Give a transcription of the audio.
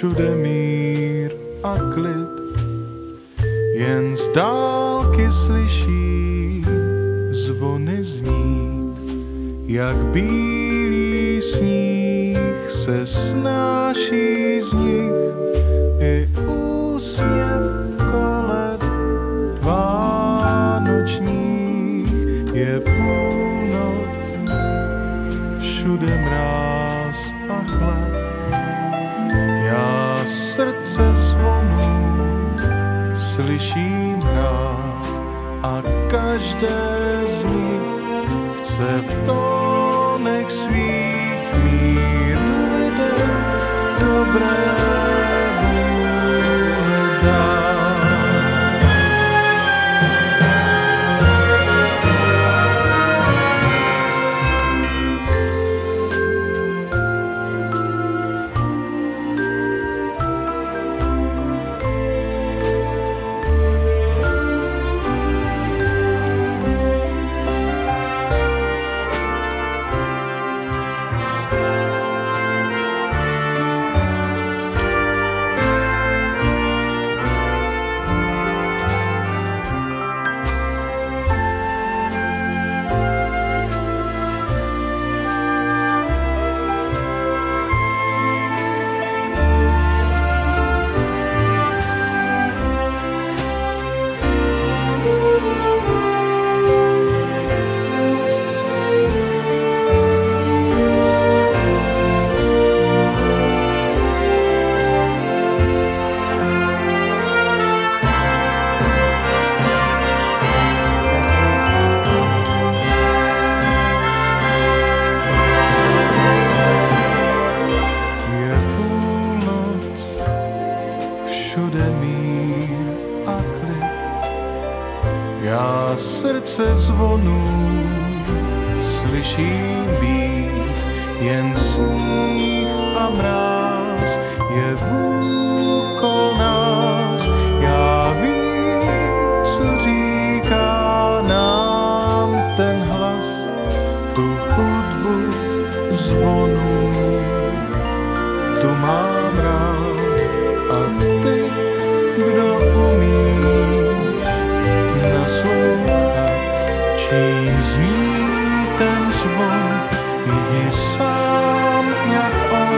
všude mír a klid. Jen z dálky slyší zvony znít, jak bílý sníh se snáší z nich i úsměv kolem vánočních je půlnoc všude mrák. A každé z nich chce v tónech svých mír lidem dobré všude mír a klid. Já srdce zvonu slyším být, jen sníh a mráz je vůkol nás. Já vím, co říká nám ten hlas, tu hudbu zvonu tu mám rád Hezčí zní ten zvon, jdi sám jak on.